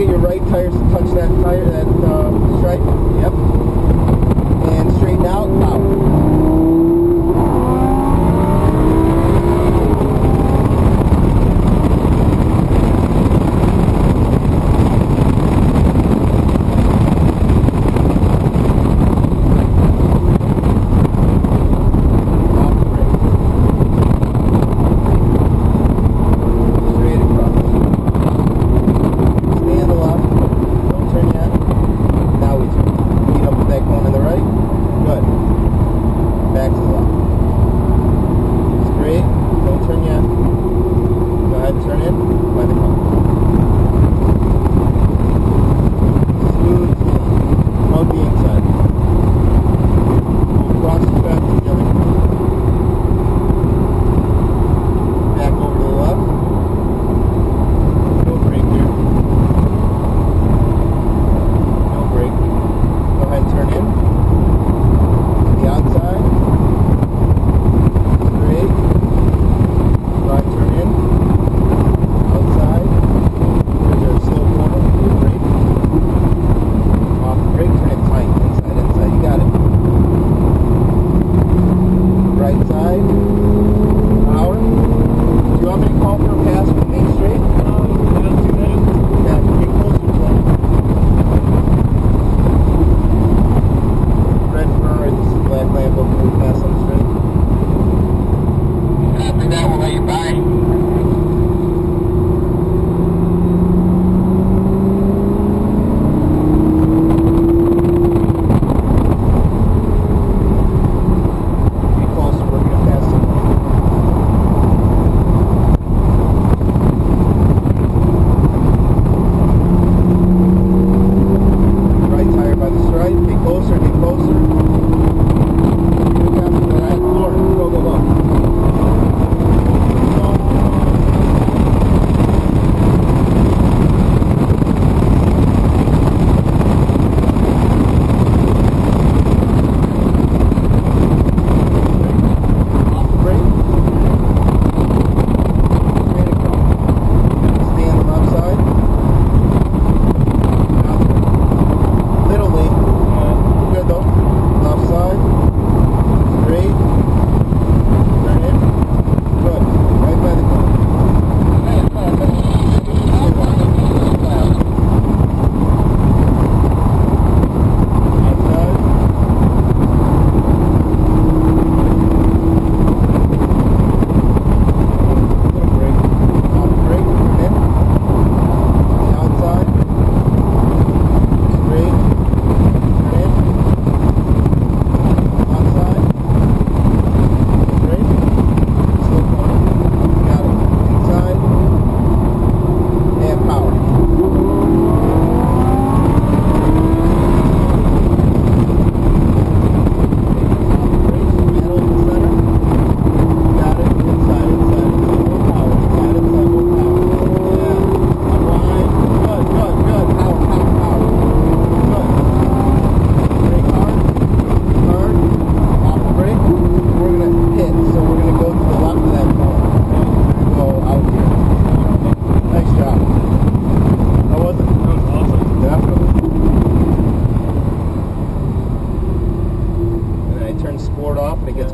get your right tires to touch that tire, that um, stripe. Yep. And straighten out, power.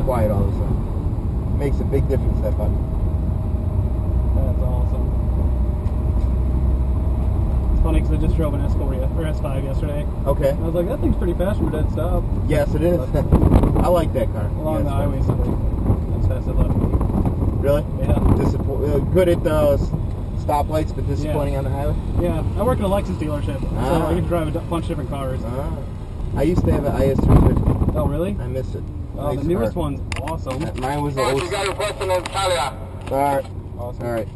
quiet all of a sudden. It makes a big difference, that button. That's awesome. It's funny because I just drove an Escalade or S5 yesterday. Okay. I was like, that thing's pretty fast for dead stop. Yes, it is. I like that car. Along yes, the highway, so that's fast. Really? Yeah. Disapp- uh, good at the stoplights, but disappointing yeah. on the highway. Yeah, I work at a Lexus dealership, ah. so I can drive a bunch of different cars. Ah. I used to have an IS350. Oh, really? I missed it. Oh, the newest one's awesome. Mine was the old. Alright. Awesome. Alright.